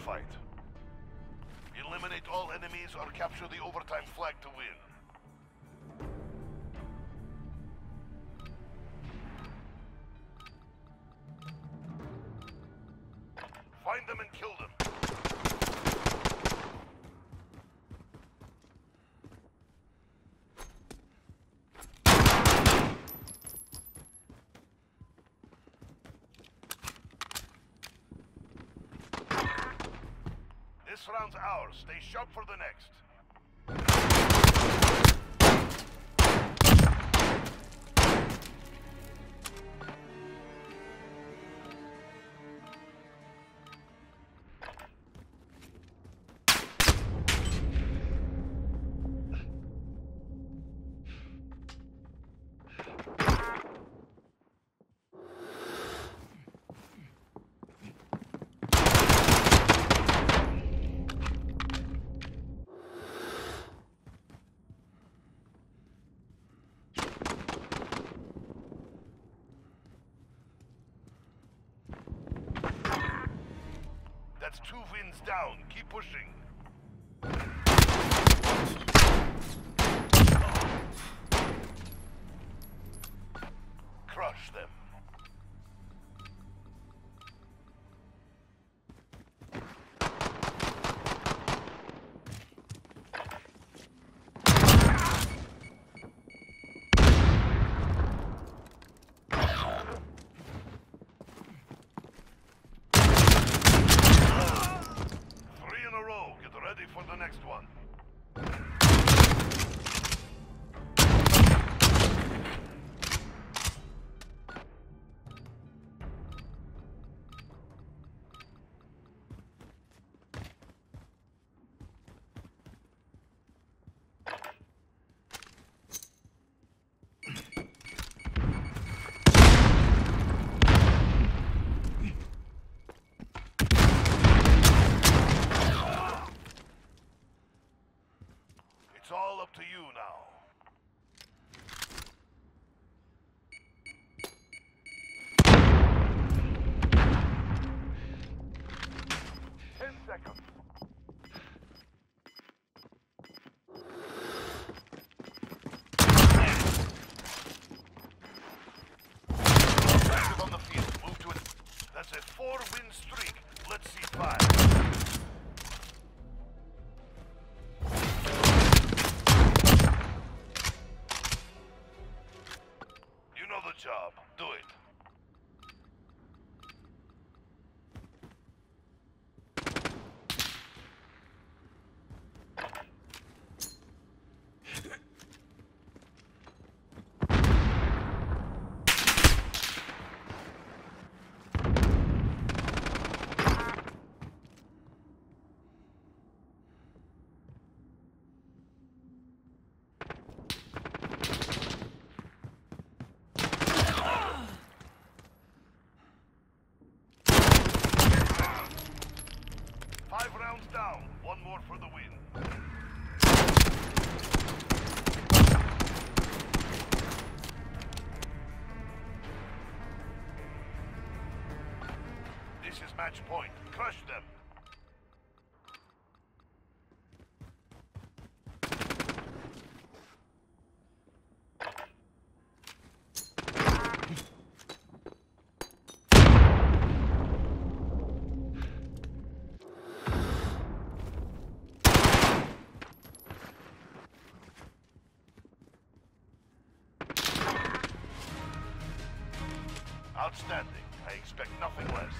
fight. Eliminate all enemies or capture the overtime flag to win. Find them and kill them. This round's ours. Stay sharp for the next. That's two wins down. Keep pushing. Crush them. Ready for the next one. Four-win streak. Let's see five. Down. One more for the win. This is match point. Crush them. Outstanding. I expect nothing less.